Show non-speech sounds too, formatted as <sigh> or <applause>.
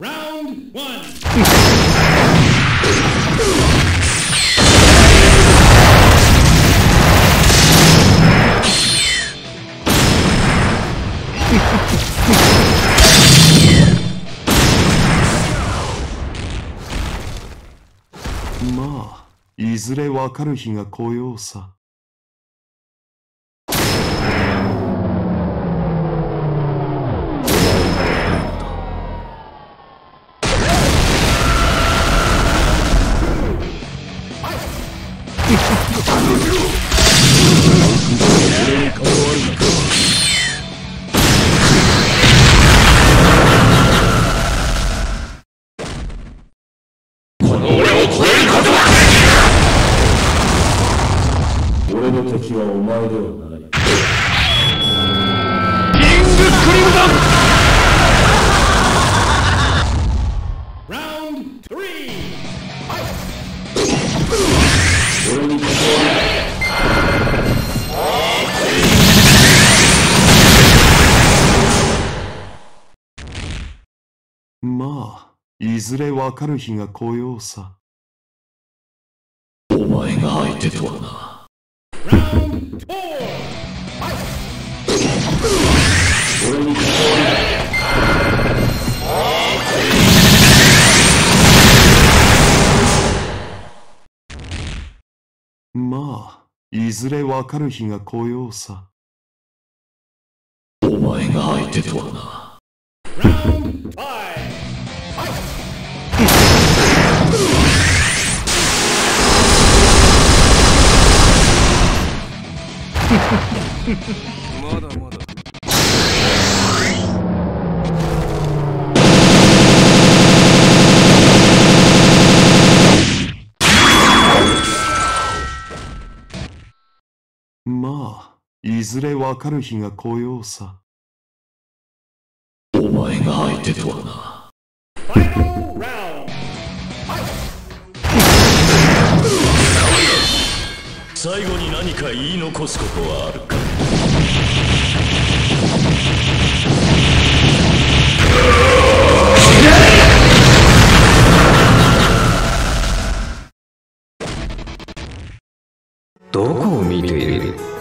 Round one. <laughs> まあいずれわかる日が来ようさ敵はお前ではない。ーまあいずれわかる日が来ようさお前が相手とはな。まあいずれわかる日が来ようさお前が相手とはな。まだまだまあいずれわかる日が来ようさお前が相手とはな。最後に何か言い残すことはあるか？どこを見ている？